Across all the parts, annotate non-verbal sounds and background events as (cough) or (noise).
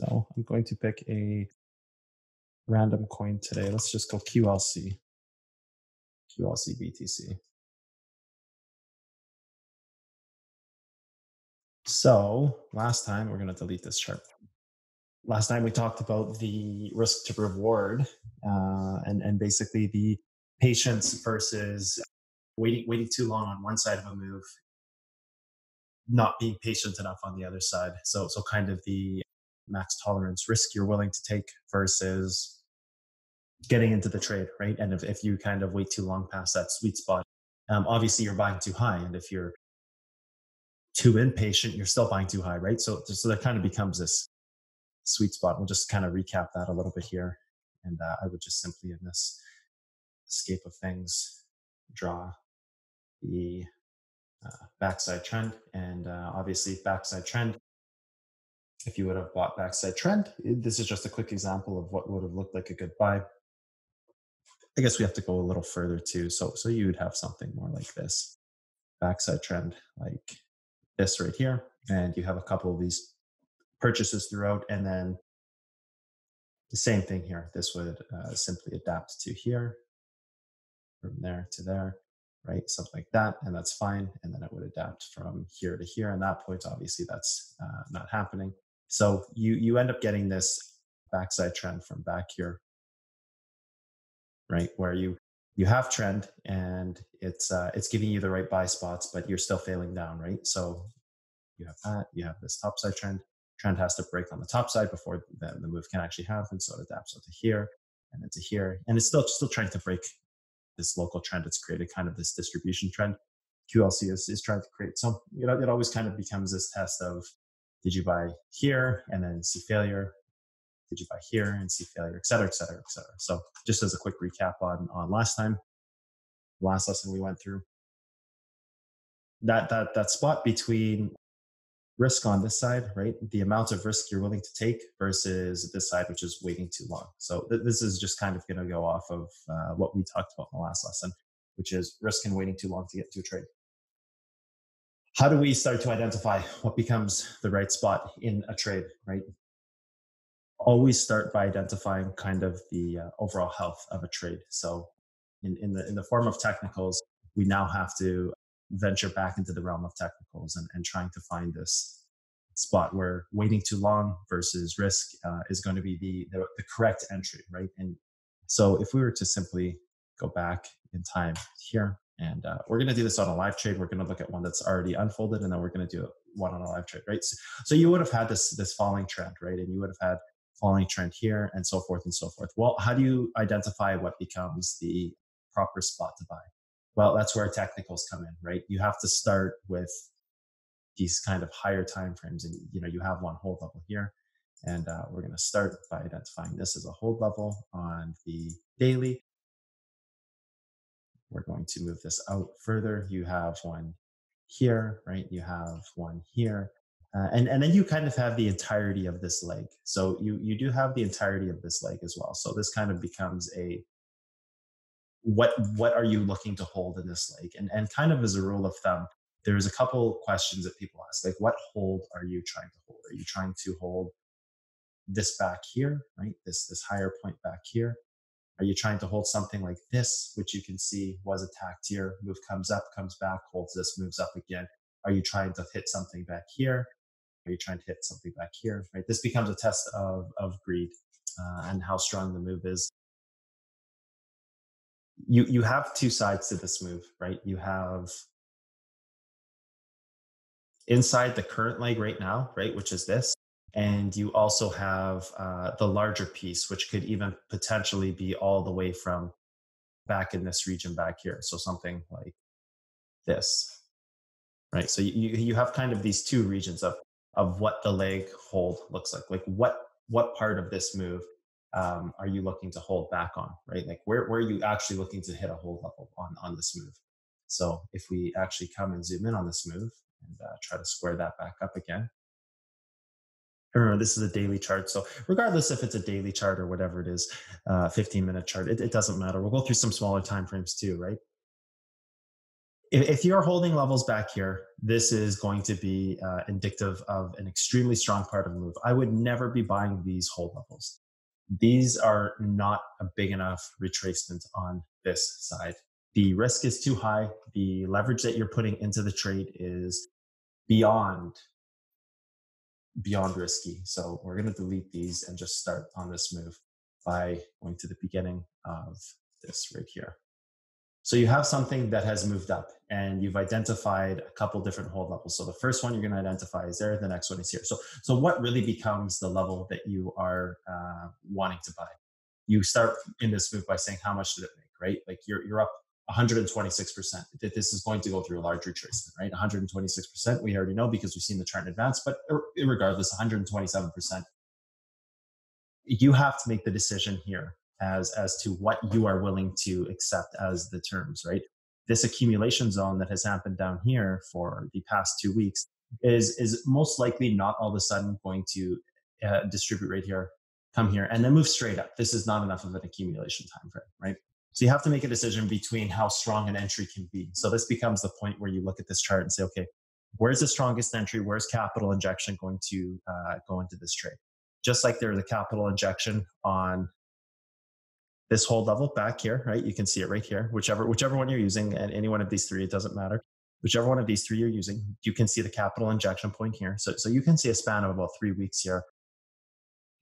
So I'm going to pick a random coin today. Let's just go QLC. QLC BTC. So last time, we're going to delete this chart. Last time we talked about the risk to reward uh, and, and basically the patience versus waiting, waiting too long on one side of a move, not being patient enough on the other side. So, so kind of the max tolerance risk you're willing to take versus getting into the trade, right? And if, if you kind of wait too long past that sweet spot, um, obviously you're buying too high. And if you're too impatient, you're still buying too high, right? So, so that kind of becomes this sweet spot. We'll just kind of recap that a little bit here. And uh, I would just simply in this escape of things, draw the uh, backside trend. And uh, obviously backside trend, if you would have bought backside trend, this is just a quick example of what would have looked like a good buy. I guess we have to go a little further too. So, so you would have something more like this backside trend, like this right here. And you have a couple of these purchases throughout. And then the same thing here. This would uh, simply adapt to here, from there to there, right? Something like that. And that's fine. And then it would adapt from here to here. And that point, obviously, that's uh, not happening. So you, you end up getting this backside trend from back here right? Where you you have trend and it's uh, it's giving you the right buy spots, but you're still failing down, right? So you have that, you have this top side trend. Trend has to break on the top side before the, the move can actually happen. So it adapts out to here and then to here, and it's still still trying to break this local trend. It's created kind of this distribution trend. QLC is, is trying to create some. You know, it always kind of becomes this test of did you buy here and then see failure did you buy here and see failure, et cetera, et cetera, et cetera. So just as a quick recap on, on last time, last lesson we went through, that, that, that spot between risk on this side, right? The amount of risk you're willing to take versus this side, which is waiting too long. So th- this is just kind of going to go off of uh, what we talked about in the last lesson, which is risk and waiting too long to get to a trade. How do we start to identify what becomes the right spot in a trade, right? always start by identifying kind of the uh, overall health of a trade. So in, in the in the form of technicals, we now have to venture back into the realm of technicals and, and trying to find this spot where waiting too long versus risk uh, is going to be the, the, the correct entry, right? And so if we were to simply go back in time here, and uh, we're going to do this on a live trade. We're going to look at one that's already unfolded, and then we're going to do one on a live trade, right? So, so you would have had this this falling trend, right? And you would have had falling trend here, and so forth and so forth. Well, how do you identify what becomes the proper spot to buy? Well, that's where technicals come in, right? You have to start with these kind of higher time frames, and you know you have one hold level here, and uh, we're going to start by identifying this as a hold level on the daily. We're going to move this out further. You have one here, right? You have one here, uh, and and then you kind of have the entirety of this leg. So you you do have the entirety of this leg as well. So this kind of becomes a what what are you looking to hold in this leg? And and kind of as a rule of thumb, there's a couple questions that people ask, like what hold are you trying to hold? Are you trying to hold this back here, right? This this higher point back here? Are you trying to hold something like this, which you can see was attacked here, move comes up, comes back, holds this, moves up again? Are you trying to hit something back here? Are you trying to hit something back here? Right. This becomes a test of of greed uh, and how strong the move is. You you have two sides to this move, right? You have inside the current leg right now, right, which is this, and you also have uh, the larger piece, which could even potentially be all the way from back in this region back here. So something like this, right? So you you have kind of these two regions of of what the leg hold looks like. Like what what part of this move um, are you looking to hold back on, right? Like where where are you actually looking to hit a hold level on on this move? So if we actually come and zoom in on this move and uh, try to square that back up again. Remember, this is a daily chart. So regardless if it's a daily chart or whatever it is, uh, 15 minute chart, it, it doesn't matter. We'll go through some smaller time frames too, right? if you're holding levels back here, this is going to be uh, indicative of an extremely strong part of the move. I would never be buying these hold levels. These are not a big enough retracement on this side. The risk is too high. The leverage that you're putting into the trade is beyond beyond risky. So we're going to delete these and just start on this move by going to the beginning of this right here. So you have something that has moved up and you've identified a couple different hold levels. So the first one you're going to identify is there, the next one is here. So, so what really becomes the level that you are uh, wanting to buy? You start in this move by saying, how much did it make, right? Like you're, you're up 126%. That this is going to go through a large retracement, right? 126%, we already know because we've seen the chart in advance, but regardless, 127%. You have to make the decision here as as to what you are willing to accept as the terms, right? This accumulation zone that has happened down here for the past two weeks is is most likely not all of a sudden going to uh, distribute right here, come here, and then move straight up. This is not enough of an accumulation time frame, right? So you have to make a decision between how strong an entry can be. So this becomes the point where you look at this chart and say, okay, where's the strongest entry? Where's capital injection going to uh, go into this trade? Just like there's a capital injection on this whole level back here, right? You can see it right here, whichever whichever one you're using, and any one of these three, it doesn't matter. Whichever one of these three you're using, you can see the capital injection point here. So, so you can see a span of about three weeks here,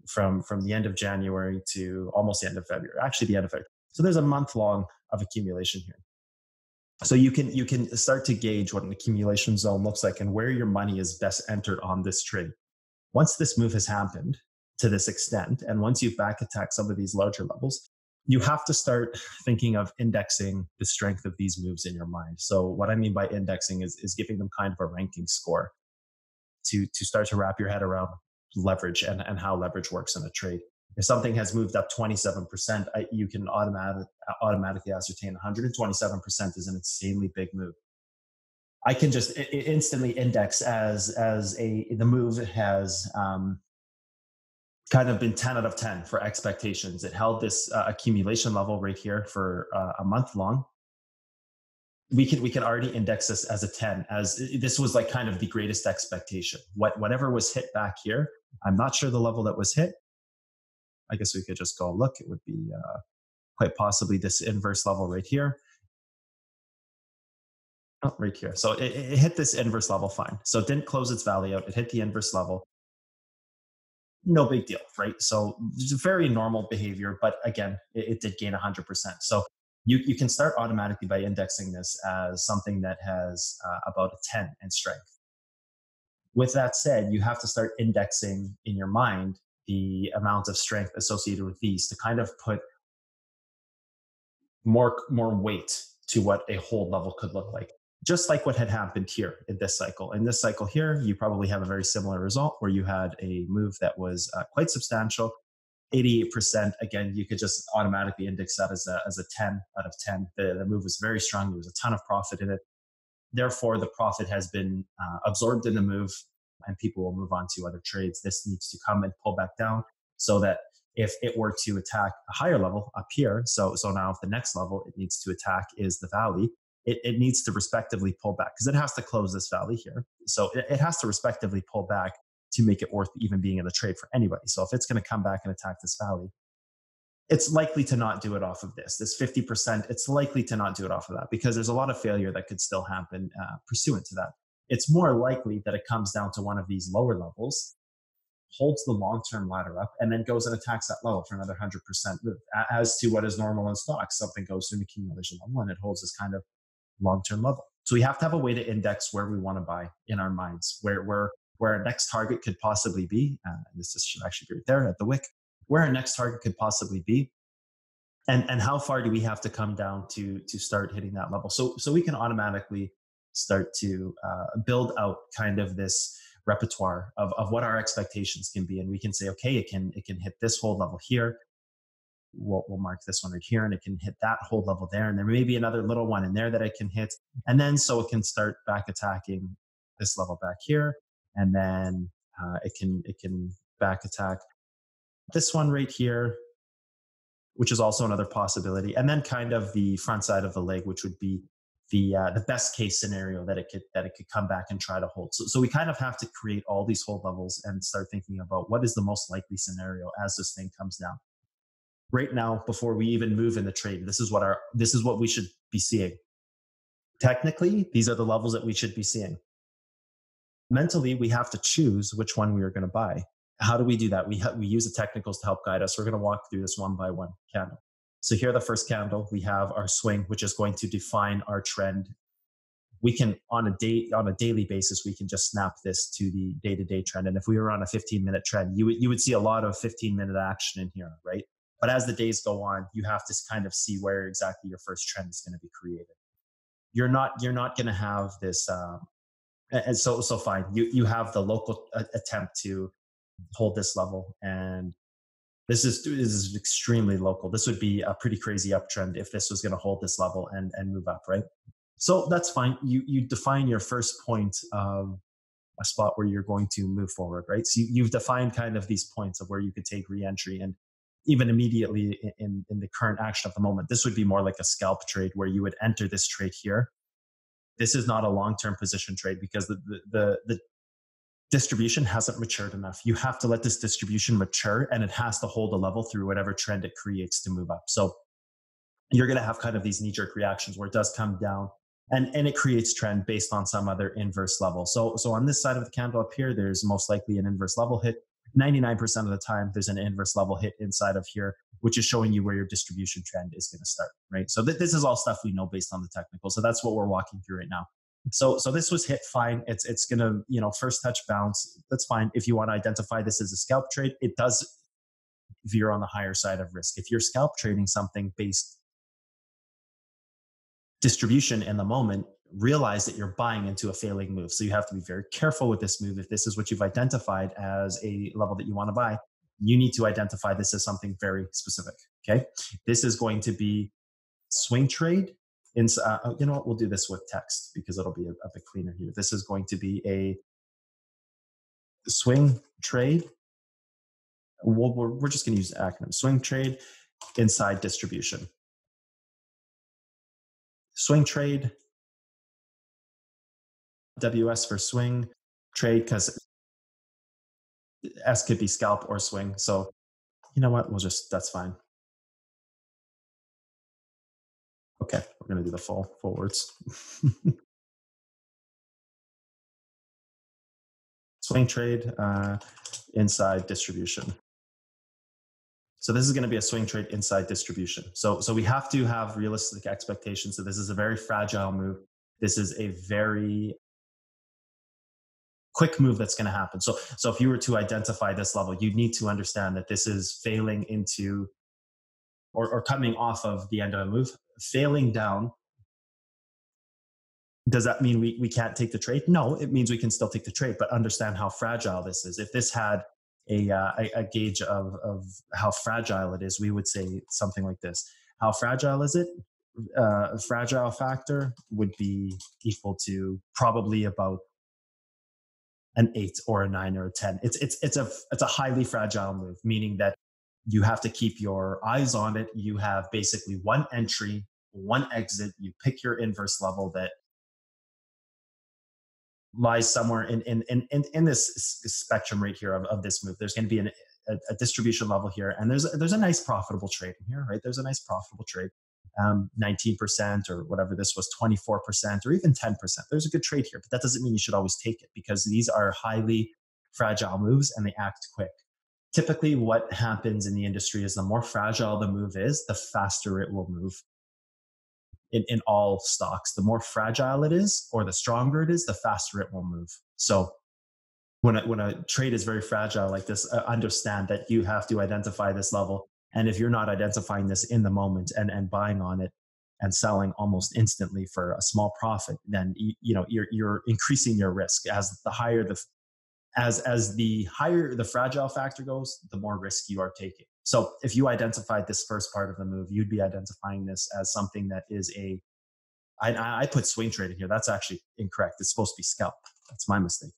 from from the end of January to almost the end of February. Actually, the end of February. So there's a month long of accumulation here. So you can you can start to gauge what an accumulation zone looks like and where your money is best entered on this trade. Once this move has happened to this extent, and once you've back attacked some of these larger levels, you have to start thinking of indexing the strength of these moves in your mind. So what I mean by indexing is, is giving them kind of a ranking score to, to start to wrap your head around leverage and, and how leverage works in a trade. If something has moved up 27%, you can automatic, automatically ascertain 127% is an insanely big move. I can just instantly index as as a the move has um, kind of been 10 out of 10 for expectations. It held this uh, accumulation level right here for uh, a month long. We can we can already index this as a 10 as this was like kind of the greatest expectation. What whatever was hit back here, I'm not sure the level that was hit. I guess we could just go look. It would be uh, quite possibly this inverse level right here. Oh, right here. So it, it hit this inverse level fine. So it didn't close its valley out. It hit the inverse level no big deal, right? So it's a very normal behavior, but again, it, it did gain 100%. So you, you can start automatically by indexing this as something that has uh, about a 10 in strength. With that said, you have to start indexing in your mind the amount of strength associated with these to kind of put more more weight to what a hold level could look like just like what had happened here in this cycle. In this cycle here, you probably have a very similar result where you had a move that was uh, quite substantial. 88%, again, you could just automatically index that as a, as a 10 out of 10. The, the move was very strong. There was a ton of profit in it. Therefore, the profit has been uh, absorbed in the move and people will move on to other trades. This needs to come and pull back down so that if it were to attack a higher level up here, so, so now if the next level it needs to attack is the valley, it, it needs to respectively pull back because it has to close this valley here. So it, it has to respectively pull back to make it worth even being in the trade for anybody. So if it's going to come back and attack this valley, it's likely to not do it off of this. This 50%, it's likely to not do it off of that because there's a lot of failure that could still happen uh, pursuant to that. It's more likely that it comes down to one of these lower levels, holds the long term ladder up, and then goes and attacks that level for another 100% move. As to what is normal in stocks, something goes to an accumulation level and it holds this kind of long term level. So we have to have a way to index where we want to buy in our minds, where where where our next target could possibly be. Uh, this should actually be right there at the wick, where our next target could possibly be, and and how far do we have to come down to to start hitting that level? So so we can automatically start to uh, build out kind of this repertoire of, of what our expectations can be and we can say okay it can it can hit this hold level here we'll, we'll mark this one right here and it can hit that hold level there. And there may be another little one in there that it can hit. And then so it can start back attacking this level back here. And then uh, it can, it can back attack this one right here, which is also another possibility. And then kind of the front side of the leg, which would be the uh, the best case scenario that it could that it could come back and try to hold. So so we kind of have to create all these hold levels and start thinking about what is the most likely scenario as this thing comes down. Right now, before we even move in the trade, this is what our this is what we should be seeing. Technically, these are the levels that we should be seeing. Mentally, we have to choose which one we are going to buy. How do we do that? We ha- we use the technicals to help guide us. We're going to walk through this one by one candle. So here, the first candle, we have our swing, which is going to define our trend. We can on a day on a daily basis, we can just snap this to the day to day trend. And if we were on a 15 minute trend, you would you would see a lot of 15 minute action in here, right? But as the days go on, you have to kind of see where exactly your first trend is going to be created. You're not you're not going to have this. Um, and so so fine. You you have the local attempt to hold this level and this is this is extremely local. This would be a pretty crazy uptrend if this was going to hold this level and and move up, right? So that's fine. You you define your first point of a spot where you're going to move forward, right? So you, have defined kind of these points of where you could take reentry and even immediately in, in the current action of the moment. This would be more like a scalp trade where you would enter this trade here. This is not a long-term position trade because the, the, the, the distribution hasn't matured enough. You have to let this distribution mature and it has to hold a level through whatever trend it creates to move up. So you're going to have kind of these knee jerk reactions where it does come down and, and it creates trend based on some other inverse level. So, so on this side of the candle up here, there's most likely an inverse level hit. 99% of the time, there's an inverse level hit inside of here, which is showing you where your distribution trend is going to start, right? So th- this is all stuff we know based on the technical. So that's what we're walking through right now. So so this was hit fine. It's it's gonna you know first touch bounce. That's fine. If you want to identify this as a scalp trade, it does veer on the higher side of risk. If you're scalp trading something based distribution in the moment, realize that you're buying into a failing move. So you have to be very careful with this move. If this is what you've identified as a level that you want to buy, you need to identify this as something very specific. Okay. This is going to be swing trade uh, oh, you know what? We'll do this with text because it'll be a, a bit cleaner here. This is going to be a swing trade. We'll, we're, we're just going to use the acronym swing trade inside distribution. Swing trade, WS for swing trade, because S could be scalp or swing. So, you know what? We'll just, that's fine. Okay, going to do the full forwards. (laughs) Swing trade uh, inside distribution. So this is going to be a swing trade inside distribution. So so we have to have realistic expectations. So this is a very fragile move. This is a very quick move that's going to happen. So so if you were to identify this level, you need to understand that this is failing into or, or coming off of the end of a move, failing down, does that mean we, we can't take the trade? No, it means we can still take the trade, but understand how fragile this is. If this had a, uh, a, a, gauge of, of how fragile it is, we would say something like this. How fragile is it? Uh, fragile factor would be equal to probably about an eight or a nine or a 10. It's, it's, it's a, it's a highly fragile move, meaning that you have to keep your eyes on it. You have basically one entry, one exit. You pick your inverse level that lies somewhere in in in, in this spectrum right here of, of this move. There's going to be an, a, a, distribution level here, and there's there's a nice profitable trade in here, right? There's a nice profitable trade, um, 19% or whatever this was, 24% or even 10%. There's a good trade here, but that doesn't mean you should always take it because these are highly fragile moves and they act quick typically what happens in the industry is the more fragile the move is, the faster it will move. In, in all stocks, the more fragile it is or the stronger it is, the faster it will move. So when a, when a trade is very fragile like this, uh, understand that you have to identify this level. And if you're not identifying this in the moment and, and buying on it and selling almost instantly for a small profit, then you, you know you're you're increasing your risk as the higher the as as the higher the fragile factor goes, the more risk you are taking. So if you identified this first part of the move, you'd be identifying this as something that is a I, I put swing trade in here. That's actually incorrect. It's supposed to be scalp. That's my mistake.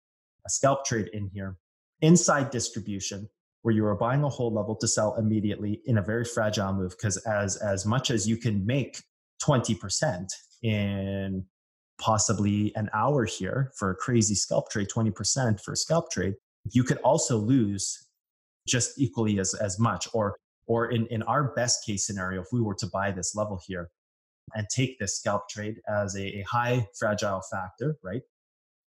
A scalp trade in here, inside distribution, where you are buying a whole level to sell immediately in a very fragile move. Because as as much as you can make 20%, in possibly an hour here for a crazy scalp trade, 20% for a scalp trade, you could also lose just equally as, as much. Or, or in, in our best case scenario, if we were to buy this level here and take this scalp trade as a, a high fragile factor, right?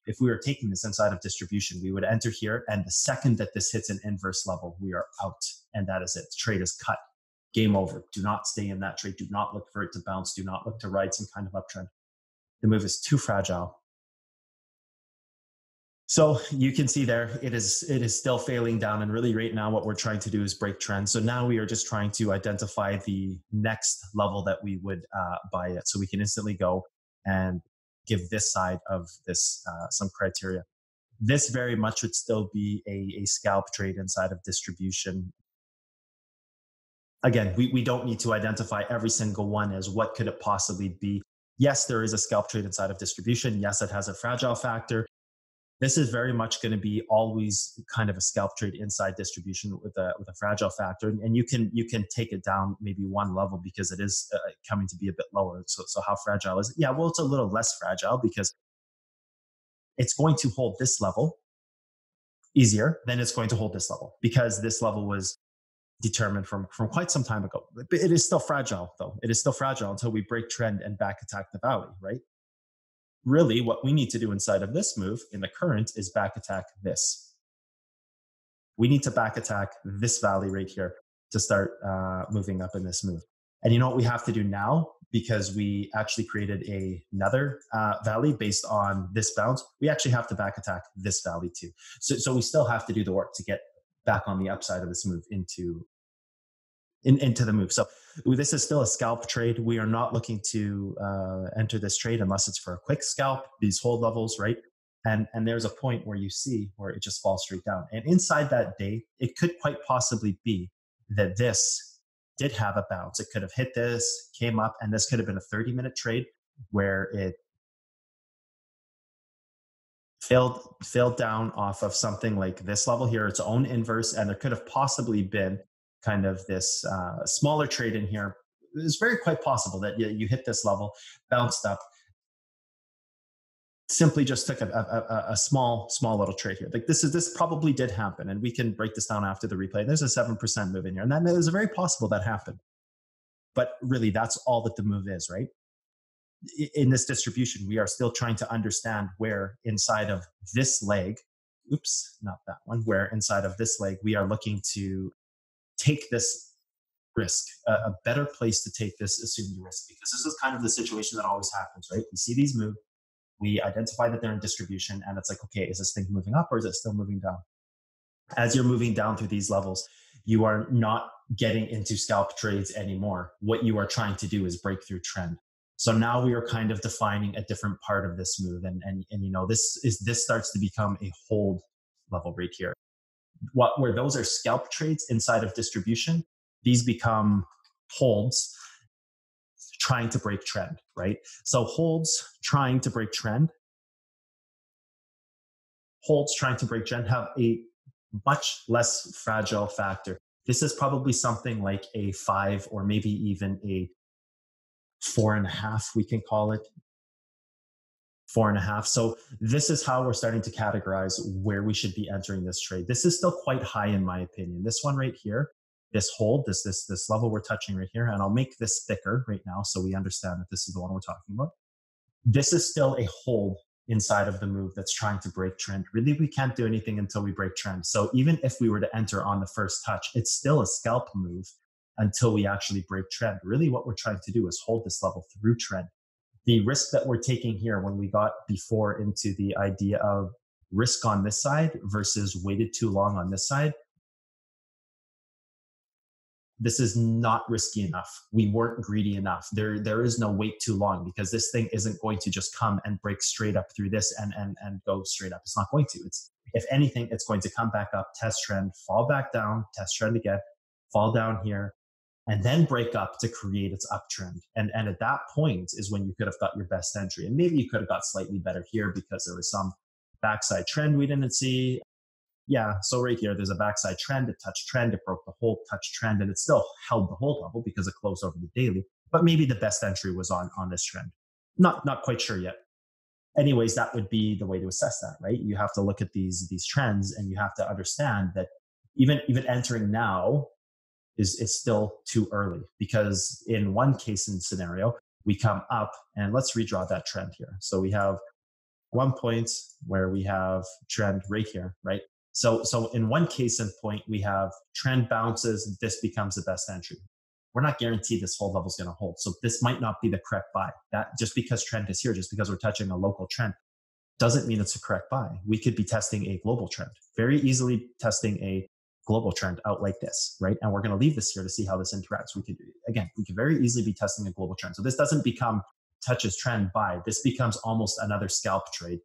If we were taking this inside of distribution, we would enter here. And the second that this hits an inverse level, we are out. And that is it. The trade is cut. Game over. Do not stay in that trade. Do not look for it to bounce. Do not look to ride some kind of uptrend. The move is too fragile. So you can see there, it is it is still failing down, and really right now, what we're trying to do is break trend. So now we are just trying to identify the next level that we would uh, buy it, so we can instantly go and give this side of this uh, some criteria. This very much would still be a, a scalp trade inside of distribution. Again, we, we don't need to identify every single one as what could it possibly be yes, there is a scalp trade inside of distribution. Yes, it has a fragile factor. This is very much going to be always kind of a scalp trade inside distribution with a with a fragile factor, and you can you can take it down maybe one level because it is uh, coming to be a bit lower. So so how fragile is it? Yeah, well, it's a little less fragile because it's going to hold this level easier than it's going to hold this level because this level was determined from from quite some time ago. But it is still fragile, though. It is still fragile until we break trend and back attack the valley, right? Really, what we need to do inside of this move in the current is back attack this. We need to back attack this valley right here to start uh, moving up in this move. And you know what we have to do now? Because we actually created a, another uh, valley based on this bounce, we actually have to back attack this valley too. So, so we still have to do the work to get back on the upside of this move into in, into the move. So this is still a scalp trade. We are not looking to uh, enter this trade unless it's for a quick scalp. These hold levels, right? And and there's a point where you see where it just falls straight down. And inside that day, it could quite possibly be that this did have a bounce. It could have hit this, came up, and this could have been a 30 minute trade where it failed failed down off of something like this level here, its own inverse, and there could have possibly been kind of this uh, smaller trade in here. It's very quite possible that you, you hit this level, bounced up, simply just took a, a, a, small, small little trade here. Like this is this probably did happen, and we can break this down after the replay. There's a seven percent move in here, and that is very possible that happened. But really, that's all that the move is, right? In this distribution, we are still trying to understand where inside of this leg, oops, not that one, where inside of this leg we are looking to take this risk, a, a better place to take this assumed risk, because this is kind of the situation that always happens, right? We see these move, we identify that they're in distribution, and it's like, okay, is this thing moving up or is it still moving down? As you're moving down through these levels, you are not getting into scalp trades anymore. What you are trying to do is break through trend. So now we are kind of defining a different part of this move. And, and, and you know, this is, this starts to become a hold level right here what where those are scalp trades inside of distribution, these become holds trying to break trend, right? So holds trying to break trend, holds trying to break trend have a much less fragile factor. This is probably something like a five or maybe even a four and a half, we can call it four and a half. So this is how we're starting to categorize where we should be entering this trade. This is still quite high in my opinion. This one right here, this hold, this this this level we're touching right here, and I'll make this thicker right now so we understand that this is the one we're talking about. This is still a hold inside of the move that's trying to break trend. Really, we can't do anything until we break trend. So even if we were to enter on the first touch, it's still a scalp move until we actually break trend. Really, what we're trying to do is hold this level through trend the risk that we're taking here when we got before into the idea of risk on this side versus waited too long on this side this is not risky enough. We weren't greedy enough. There there is no wait too long because this thing isn't going to just come and break straight up through this and and and go straight up. It's not going to. It's if anything it's going to come back up test trend fall back down test trend again fall down here and then break up to create its uptrend. And, and at that point is when you could have got your best entry. And maybe you could have got slightly better here because there was some backside trend we didn't see. Yeah, so right here, there's a backside trend, it touched trend, it broke the whole touch trend, and it still held the whole level because it closed over the daily. But maybe the best entry was on, on this trend. Not not quite sure yet. Anyways, that would be the way to assess that, right? You have to look at these these trends and you have to understand that even even entering now is is still too early because in one case and scenario we come up and let's redraw that trend here. So we have one point where we have trend right here, right? So, so in one case in point, we have trend bounces. This becomes the best entry. We're not guaranteed this whole level is going to hold. So this might not be the correct buy. That just because trend is here, just because we're touching a local trend, doesn't mean it's a correct buy. We could be testing a global trend, very easily testing a global trend out like this, right? And we're going to leave this here to see how this interacts. We could, again, we could very easily be testing a global trend. So this doesn't become touches trend buy. This becomes almost another scalp trade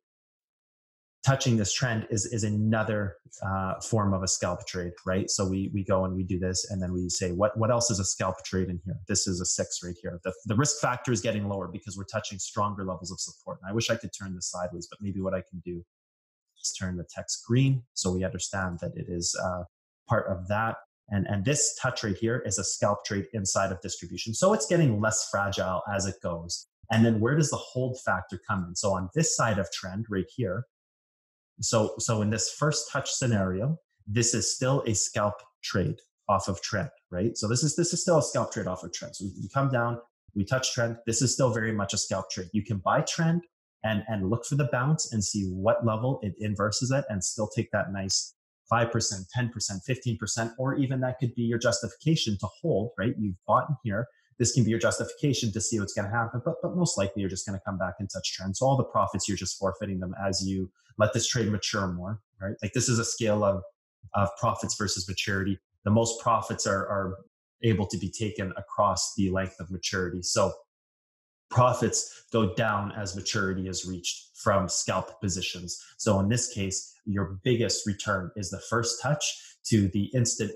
touching this trend is is another uh, form of a scalp trade, right? So we we go and we do this, and then we say what what else is a scalp trade in here? This is a six right here. The, the risk factor is getting lower because we're touching stronger levels of support. And I wish I could turn this sideways, but maybe what I can do is turn the text green so we understand that it is uh, part of that. And, and this touch right here is a scalp trade inside of distribution. So it's getting less fragile as it goes. And then where does the hold factor come in? So on this side of trend right here, so, so in this first touch scenario, this is still a scalp trade off of trend, right? So this is this is still a scalp trade off of trend. So we come down, we touch trend. This is still very much a scalp trade. You can buy trend and and look for the bounce and see what level it inverses at, and still take that nice five percent, ten percent, fifteen percent, or even that could be your justification to hold. Right? You've bought in here this can be your justification to see what's going to happen. But, but most likely you're just going to come back in touch trend. So all the profits, you're just forfeiting them as you let this trade mature more, right? Like this is a scale of, of profits versus maturity. The most profits are, are able to be taken across the length of maturity. So profits go down as maturity is reached from scalp positions. So in this case, your biggest return is the first touch to the instant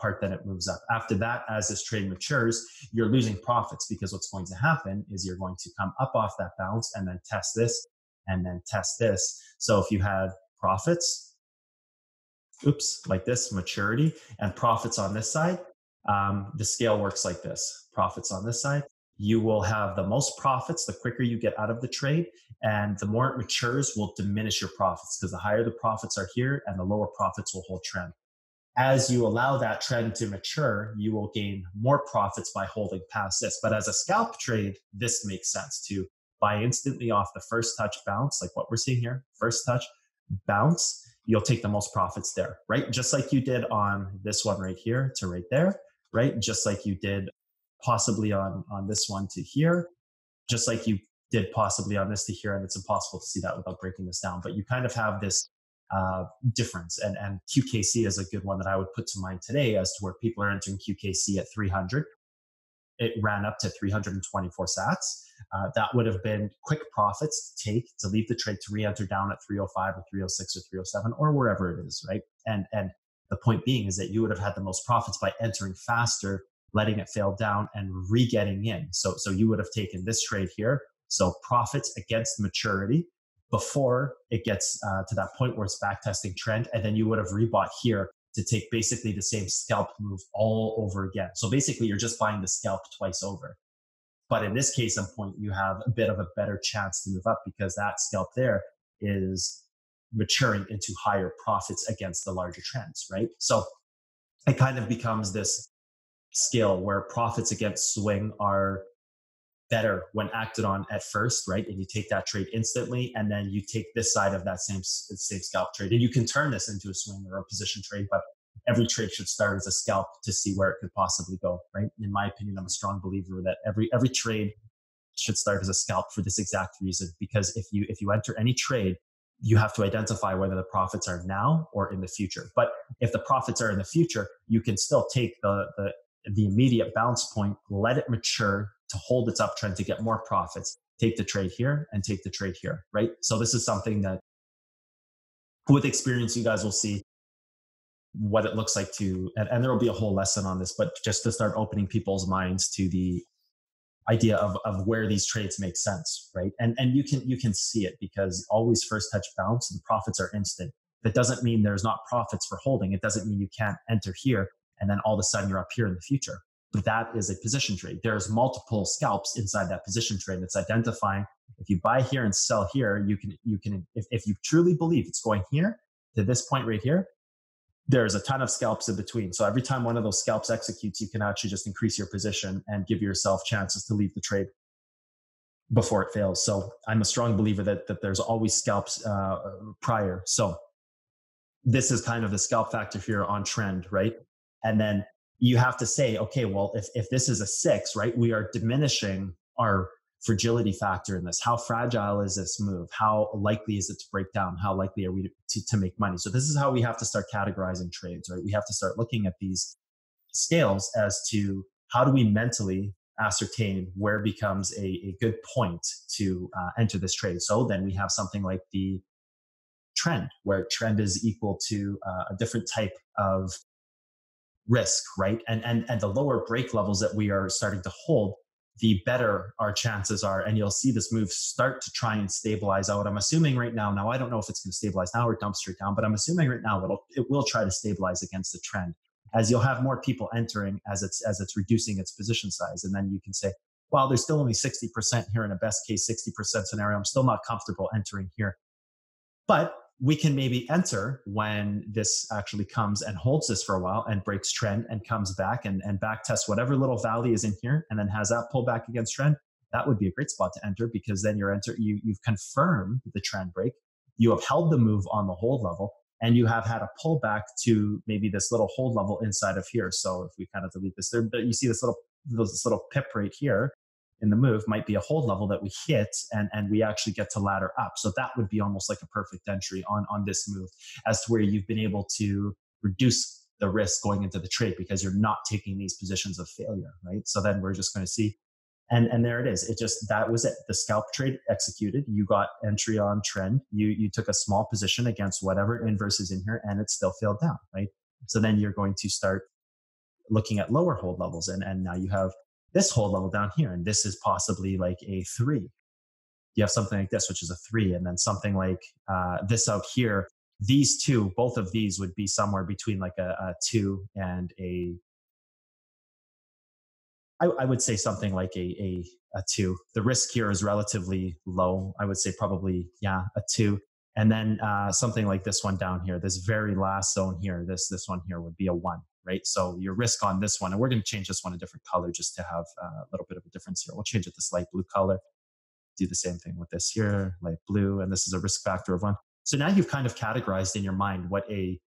part that it moves up. After that, as this trade matures, you're losing profits because what's going to happen is you're going to come up off that bounce and then test this and then test this. So if you had profits, oops, like this, maturity and profits on this side, um, the scale works like this profits on this side. You will have the most profits the quicker you get out of the trade, and the more it matures will diminish your profits because the higher the profits are here and the lower profits will hold trend as you allow that trend to mature, you will gain more profits by holding past this. But as a scalp trade, this makes sense to buy instantly off the first touch bounce, like what we're seeing here, first touch bounce, you'll take the most profits there, right? Just like you did on this one right here to right there, right? Just like you did possibly on, on this one to here, just like you did possibly on this to here. And it's impossible to see that without breaking this down, but you kind of have this uh, difference. And, and QKC is a good one that I would put to mind today as to where people are entering QKC at 300. It ran up to 324 sats. Uh, that would have been quick profits to take to leave the trade to re-enter down at 305 or 306 or 307 or wherever it is, right? And and the point being is that you would have had the most profits by entering faster, letting it fail down, and re-getting in. So so you would have taken this trade here. So profits against maturity before it gets uh, to that point where it's back testing trend. And then you would have rebought here to take basically the same scalp move all over again. So basically, you're just buying the scalp twice over. But in this case in point, you have a bit of a better chance to move up because that scalp there is maturing into higher profits against the larger trends, right? So it kind of becomes this scale where profits against swing are better when acted on at first, right? And you take that trade instantly, and then you take this side of that same same scalp trade, and you can turn this into a swing or a position trade. But every trade should start as a scalp to see where it could possibly go, right? In my opinion, I'm a strong believer that every every trade should start as a scalp for this exact reason. Because if you if you enter any trade, you have to identify whether the profits are now or in the future. But if the profits are in the future, you can still take the the the immediate bounce point, let it mature, to hold its uptrend to get more profits, take the trade here and take the trade here, right? So this is something that with experience, you guys will see what it looks like to, and, and there will be a whole lesson on this, but just to start opening people's minds to the idea of, of where these trades make sense, right? And, and you can, you can see it because always first touch bounce, the profits are instant. That doesn't mean there's not profits for holding. It doesn't mean you can't enter here and then all of a sudden you're up here in the future but that is a position trade. There's multiple scalps inside that position trade. that's identifying if you buy here and sell here, you can you can if, if you truly believe it's going here to this point right here, there's a ton of scalps in between. So every time one of those scalps executes, you can actually just increase your position and give yourself chances to leave the trade before it fails. So I'm a strong believer that that there's always scalps uh, prior. So this is kind of the scalp factor here on trend, right? And then you have to say, okay, well, if if this is a six, right, we are diminishing our fragility factor in this. How fragile is this move? How likely is it to break down? How likely are we to, to make money? So this is how we have to start categorizing trades, right? We have to start looking at these scales as to how do we mentally ascertain where becomes a, a good point to uh, enter this trade. So then we have something like the trend, where trend is equal to uh, a different type of risk, right? And, and, and the lower break levels that we are starting to hold, the better our chances are. And you'll see this move start to try and stabilize out. I'm assuming right now, now I don't know if it's going to stabilize now or dump straight down, but I'm assuming right now it'll, it will try to stabilize against the trend as you'll have more people entering as it's as it's reducing its position size and then you can say well there's still only 60% here in a best case 60% scenario i'm still not comfortable entering here but we can maybe enter when this actually comes and holds this for a while and breaks trend and comes back and, and back tests whatever little valley is in here and then has that pull back against trend that would be a great spot to enter because then you're enter you, you've confirmed the trend break you have held the move on the hold level and you have had a pullback to maybe this little hold level inside of here. So if we kind of delete this there, but you see this little this little pip right here in the move might be a hold level that we hit and and we actually get to ladder up. So that would be almost like a perfect entry on on this move as to where you've been able to reduce the risk going into the trade because you're not taking these positions of failure, right? So then we're just going to see. And and there it is. It just that was it. The scalp trade executed. You got entry on trend. You you took a small position against whatever inverse is in here and it still failed down right? So then you're going to start looking at lower hold levels and and now you have this whole level down here and this is possibly like a three you have something like this which is a three and then something like uh, this out here these two both of these would be somewhere between like a, a two and a I, I, would say something like a, a, a two. The risk here is relatively low. I would say probably, yeah, a two. And then uh, something like this one down here, this very last zone here, this this one here would be a one, right? So your risk on this one, and we're going to change this one a different color just to have a little bit of a difference here. We'll change it this light blue color. Do the same thing with this here, light blue, and this is a risk factor of one. So now you've kind of categorized in your mind what a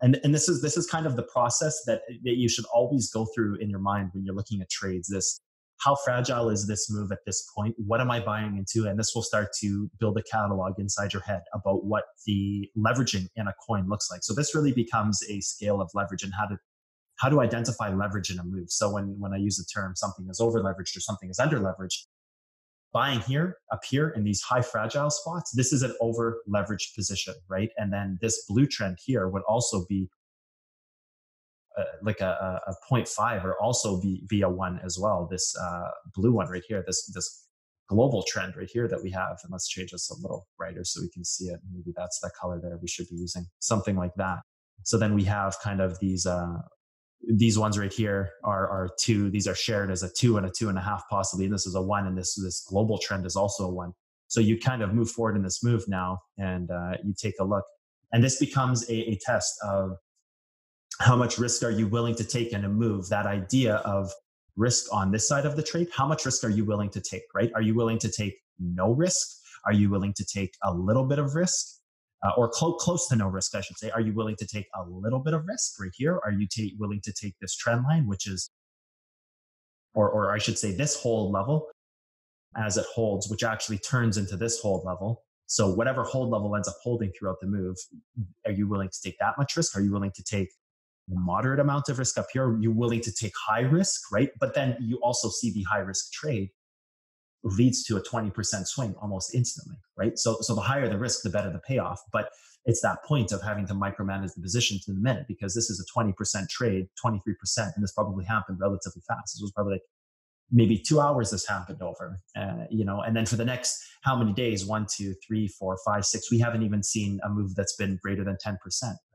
and and this is this is kind of the process that that you should always go through in your mind when you're looking at trades this how fragile is this move at this point? What am i buying into? And this will start to build a catalog inside your head about what the leveraging in a coin looks like. So this really becomes a scale of leverage and how to how to identify leverage in a move. So when when i use the term something is over leveraged or something is under leveraged buying here up here in these high fragile spots this is an over leveraged position right? And then this blue trend here would also be uh, like a, a, 0.5 or also be, be a one as well this uh, blue one right here this this global trend right here that we have and let's change this a little brighter so we can see it maybe that's the color there we should be using something like that so then we have kind of these uh, these ones right here are, are two. These are shared as a two and a two and a half possibly. And this is a one and this, this global trend is also a one. So you kind of move forward in this move now and uh, you take a look. And this becomes a, a test of how much risk are you willing to take in a move? That idea of risk on this side of the trade, how much risk are you willing to take, right? Are you willing to take no risk? Are you willing to take a little bit of risk? uh, or clo- close to no risk, I should say. Are you willing to take a little bit of risk right here? Are you willing to take this trend line, which is, or, or I should say, this hold level as it holds, which actually turns into this hold level. So whatever hold level ends up holding throughout the move, are you willing to take that much risk? Are you willing to take moderate amount of risk up here? You're willing to take high risk, right? But then you also see the high risk trade leads to a 20% swing almost instantly, right? So, so the higher the risk, the better the payoff. But it's that point of having to micromanage the position to the minute because this is a 20% trade, 23%, and this probably happened relatively fast. This was probably like maybe two hours this happened over, uh, you know, and then for the next how many days? One, two, three, four, five, six. We haven't even seen a move that's been greater than 10%,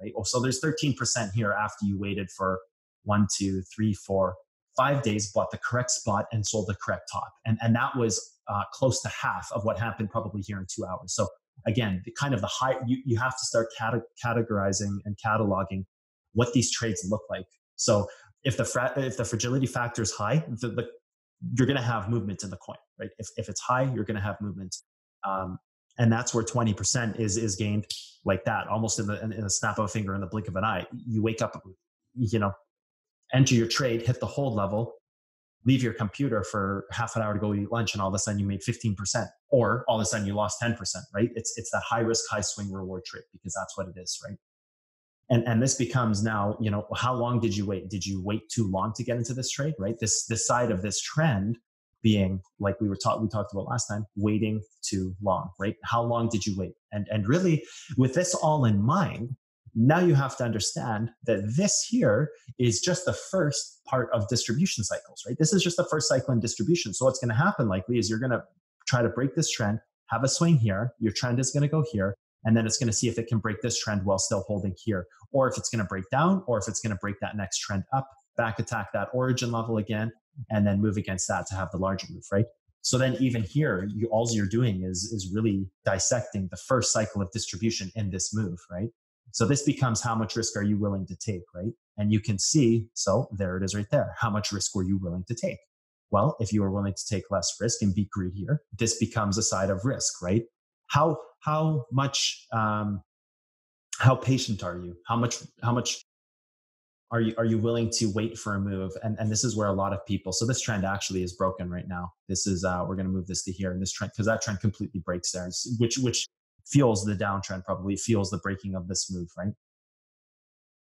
right? Oh, so there's 13% here after you waited for one, two, three, four, five days bought the correct spot and sold the correct top. And, and that was uh, close to half of what happened probably here in two hours. So again, the kind of the high, you, you have to start cate- categorizing and cataloging what these trades look like. So if the fra- if the fragility factor is high, the, the, you're going to have movement in the coin, right? If, if it's high, you're going to have movement. Um, and that's where 20% is is gained like that almost in the in, the snap of a finger in the blink of an eye you wake up you know enter your trade hit the hold level leave your computer for half an hour to go eat lunch and all of a sudden you made 15% or all of a sudden you lost 10% right it's it's that high risk high swing reward trade because that's what it is right and and this becomes now you know how long did you wait? Did you wait too long to get into this trade right? This this side of this trend being like we were taught we talked about last time waiting too long right? How long did you wait? And and really with this all in mind now you have to understand that this here is just the first part of distribution cycles right? This is just the first cycle in distribution. So what's going to happen likely is you're going to try to break this trend have a swing here your trend is going to go here and then it's going to see if it can break this trend while still holding here or if it's going to break down or if it's going to break that next trend up back attack that origin level again and then move against that to have the larger move, right? So then even here, you, all you're doing is, is really dissecting the first cycle of distribution in this move, right? So this becomes how much risk are you willing to take, right? And you can see, so there it is right there. How much risk were you willing to take? Well, if you are willing to take less risk and be greedier, this becomes a side of risk, right? How how much um, how patient are you? How much how much are you are you willing to wait for a move? And and this is where a lot of people so this trend actually is broken right now. This is uh we're going to move this to here and this trend because that trend completely breaks there which which fuels the downtrend probably fuels the breaking of this move right